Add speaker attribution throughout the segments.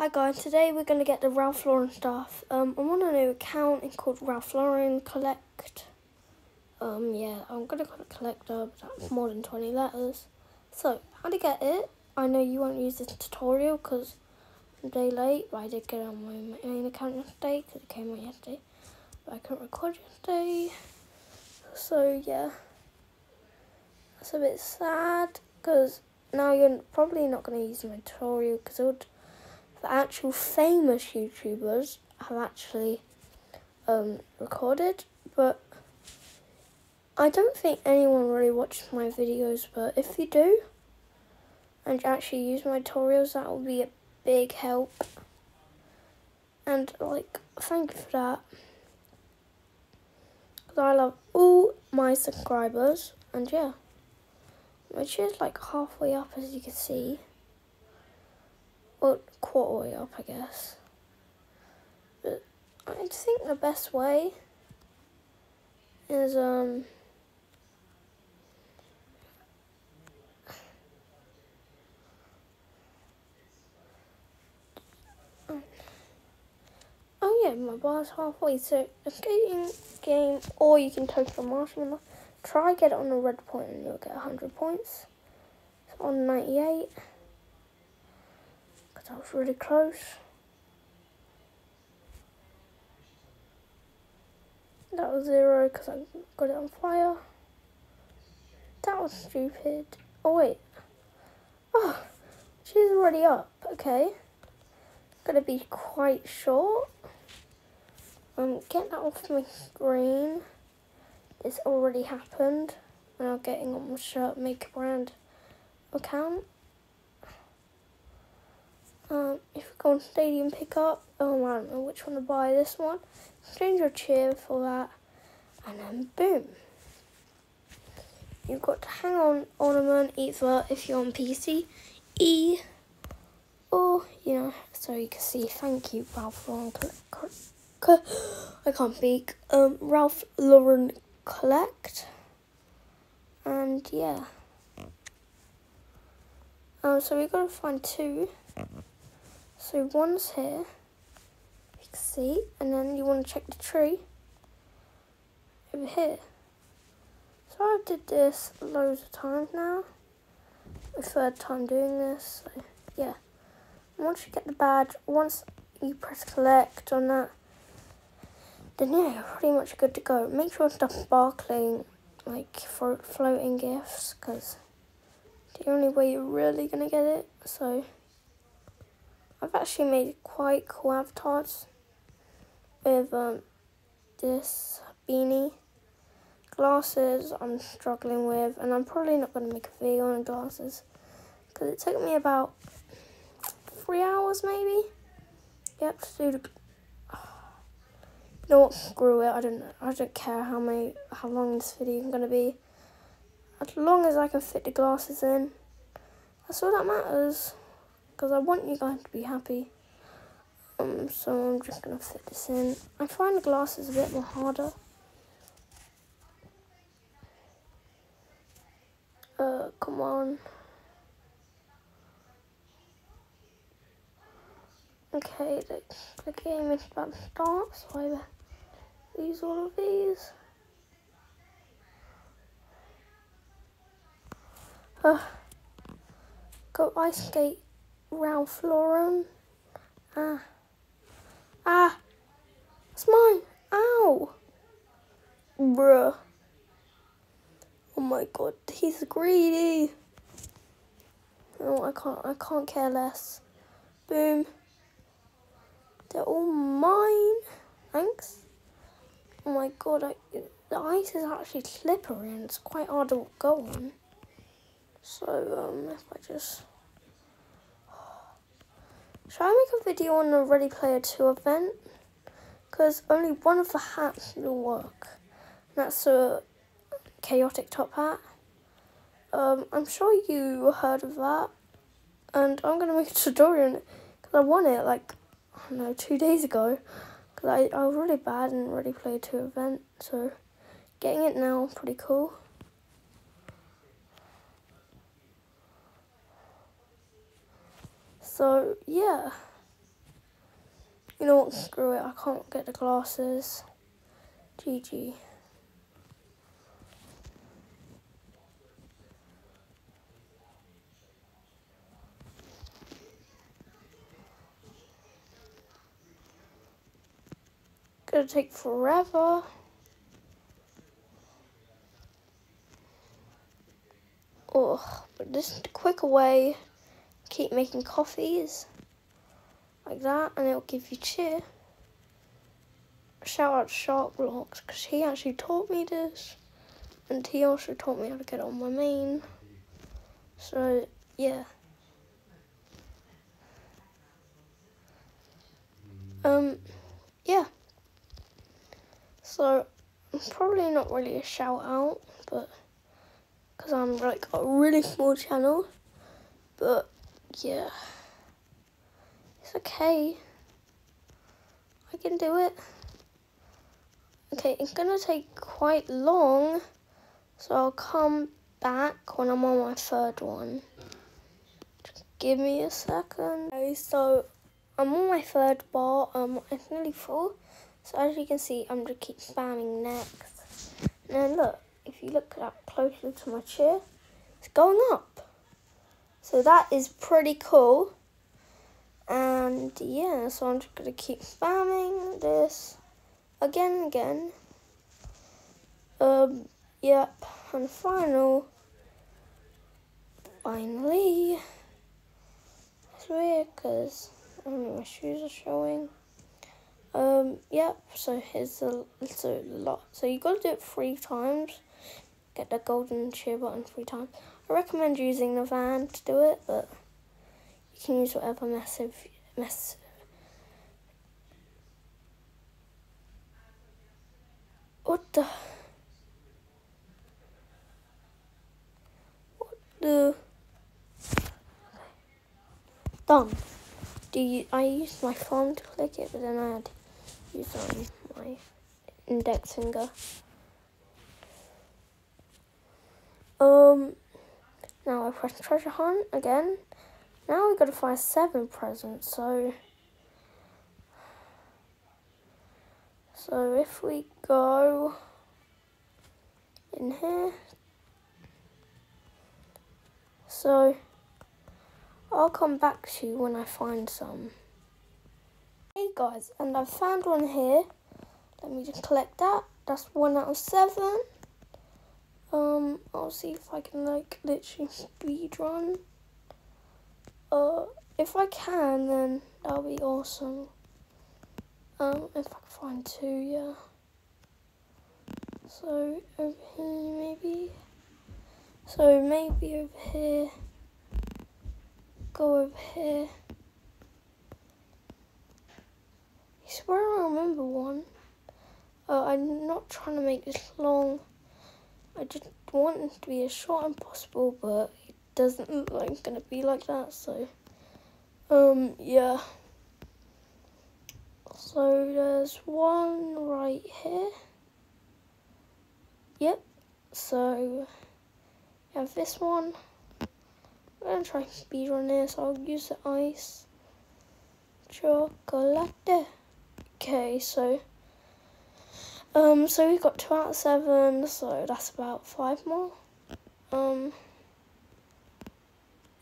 Speaker 1: Hi guys, today we're going to get the Ralph Lauren stuff. Um, I'm on a new account it's called Ralph Lauren Collect. Um, yeah, I'm going to call it Collector, but that's more than 20 letters. So, how to get it? I know you won't use this tutorial because I'm a day late, but I did get it on my main account yesterday because it came out yesterday. But I couldn't record yesterday. So, yeah. That's a bit sad because now you're probably not going to use my tutorial because it would the actual famous YouTubers have actually um, recorded, but I don't think anyone really watches my videos, but if you do, and actually use my tutorials, that will be a big help. And, like, thank you for that. Because I love all my subscribers, and yeah, which is, like, halfway up, as you can see. Well, quarter way up, I guess. But I think the best way is um. Oh yeah, my bar's halfway. So a skating game, or you can take a marshmallow. Try get it on a red point, and you'll get hundred points. So on ninety-eight. That was really close. That was zero because I got it on fire. That was stupid. Oh wait. Oh, she's already up. Okay. Gonna be quite short. Um, get that off my screen. This already happened. I'm getting on my shirt make brand account. Um, if you go on Stadium Pickup, oh, I don't know which one to buy. This one, change your cheer for that, and then boom. You've got to hang on ornament either if you're on PC, E, or you know, so you can see. Thank you, Ralph Lauren. I can't speak. Um, Ralph Lauren Collect, and yeah. Um, so we've got to find two. So one's here, you can see, and then you want to check the tree over here. So I did this loads of times now. My third time doing this, so yeah. Once you get the badge, once you press collect on that, then yeah, you're pretty much good to go. Make sure stuff sparkling, like for floating gifts, because the only way you're really going to get it, so... I've actually made quite cool avatars with um, this beanie. Glasses I'm struggling with, and I'm probably not going to make a video on glasses because it took me about three hours maybe. Yep, to do the. Screw it. I don't. I don't care how many, how long this video is going to be. As long as I can fit the glasses in, that's all that matters because I want you guys to be happy. Um, so I'm just going to fit this in. I find the glasses a bit more harder. Uh, come on. Okay, the, the game is about to start, so I use all of these. Uh, go ice skate. Ralph Lauren. Ah. Ah. It's mine. Ow. Bruh. Oh my god, he's greedy. Oh, I can't, I can't care less. Boom. They're all mine. Thanks. Oh my god, I, the ice is actually slippery and it's quite hard to go on. So, um, if I just... Should I make a video on the Ready Player 2 event? Because only one of the hats will work. That's a chaotic top hat. Um, I'm sure you heard of that. And I'm going to make a tutorial on it. Because I won it like, I don't know, two days ago. Because I, I was really bad in Ready Player 2 event. So getting it now, pretty cool. So, yeah. You know what? Screw it. I can't get the glasses. GG. Gonna take forever. Oh, but this is the quicker way. Keep making coffees like that, and it'll give you cheer. Shout out SharkBlox because he actually taught me this, and he also taught me how to get on my main. So yeah. Um, yeah. So, probably not really a shout out, but because I'm like a really small channel, but yeah, it's okay. I can do it. Okay, it's gonna take quite long, so I'll come back when I'm on my third one. Just give me a second. Okay, so I'm on my third bar. Um, it's nearly full. So as you can see, I'm just keep spamming next. Now look, if you look up closely to my chair, it's going up. So that is pretty cool. And yeah, so I'm just gonna keep spamming this again and again. Um, yep, and final, finally, it's weird because I don't know, my shoes are showing. Um, yep, so here's a, so a lot. So you got to do it three times. Get the golden cheer button three times. I recommend using the van to do it, but you can use whatever massive mess. What the? What the? Done. Do you, I used my phone to click it, but then I had to use my index finger. Um, now I press treasure hunt again. Now we got to find seven presents. So, so if we go in here, so I'll come back to you when I find some. Hey guys, and I've found one here. Let me just collect that. That's one out of seven. Um, I'll see if I can like literally speed run. Uh, if I can, then that'll be awesome. Um, if I can find two, yeah. So over here, maybe. So maybe over here. Go over here. I swear I remember one. Uh, I'm not trying to make this long. I just want it to be as short as possible, but it doesn't look like it's gonna be like that. So, um, yeah. So there's one right here. Yep. So you have this one. I'm gonna try speed run this. I'll use the ice chocolate. Okay, so um, so we've got two out of seven, so that's about five more. Um,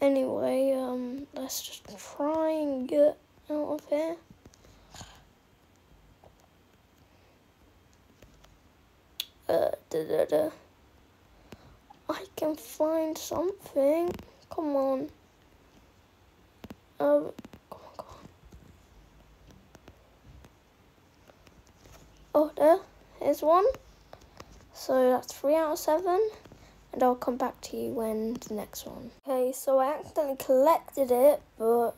Speaker 1: anyway, um, let's just try and get out of here. Uh, da da da. I can find something. Come on. Um, come on, come on. Oh, there, here's one. So that's three out of seven. And I'll come back to you when the next one. Okay, so I accidentally collected it, but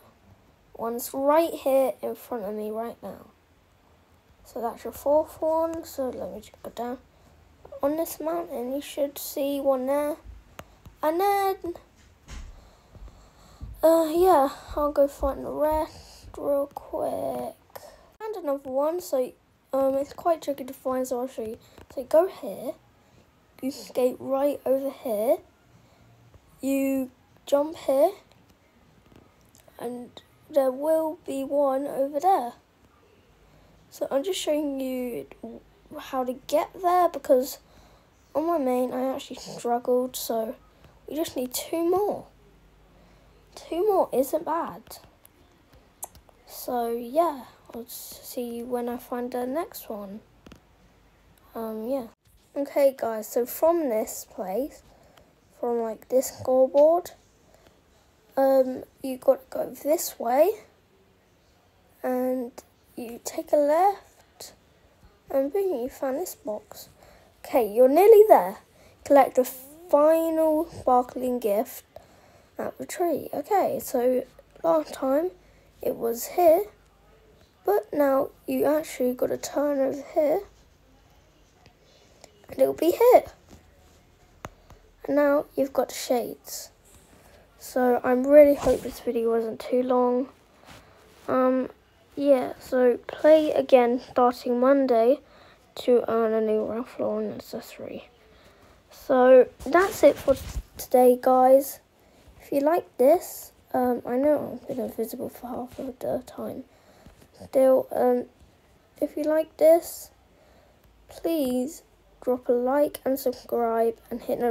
Speaker 1: one's right here in front of me right now. So that's your fourth one. So let me just go down. On this mountain, you should see one there. And then, uh, yeah, I'll go find the rest real quick. And another one, so um, it's quite tricky to find, so I'll show you. So go here, you skate right over here, you jump here, and there will be one over there. So I'm just showing you how to get there because on my main I actually struggled so we just need two more. Two more isn't bad. So yeah, I'll see you when I find the next one. Um yeah. Okay guys, so from this place, from like this scoreboard, um you got to go this way and you take a left and boom, you found this box. Okay, you're nearly there. Collect the final sparkling gift at the tree. Okay, so last time it was here, but now you actually got to turn over here and it'll be here. And now you've got the shades. So I'm really hope this video wasn't too long. Um, yeah, so play again starting Monday to earn a new Ralph Lauren accessory. So that's it for today, guys. If you like this, um, I know I've been invisible for half of the time. Still, um, if you like this, please drop a like and subscribe and hit the